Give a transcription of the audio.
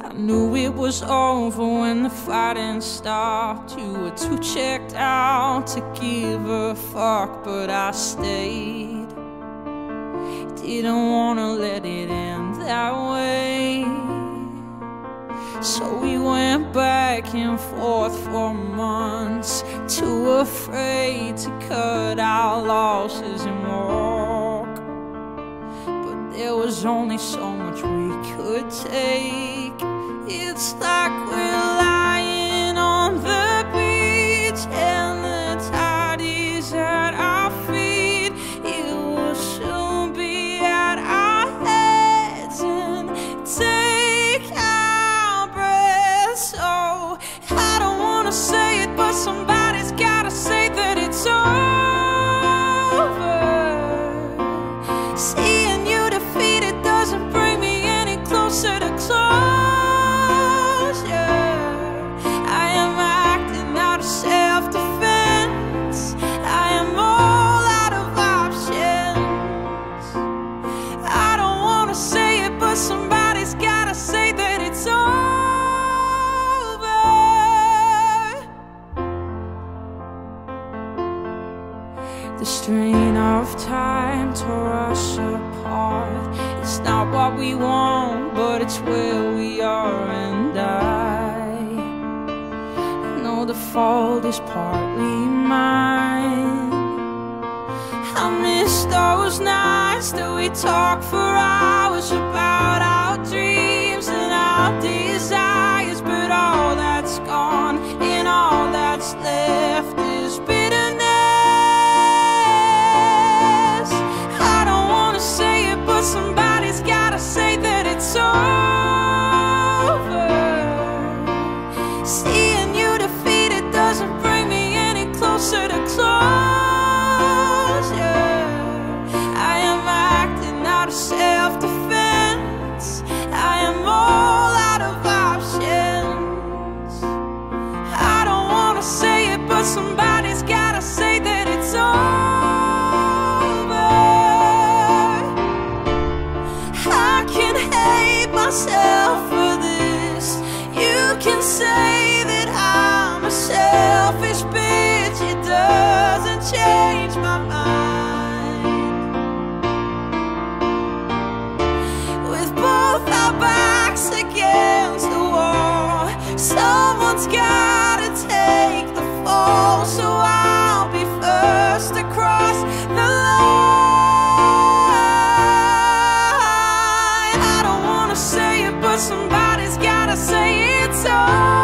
I knew it was over when the fighting stopped. You were too checked out to give a fuck But I stayed. Didn't wanna let it end that way. So we went back and forth for months Too afraid to cut our losses and walk. But there was only so much we could take. strain of time tore us apart. It's not what we want, but it's where we are and I know the fault is partly mine. I miss those nights that we talked for hours about so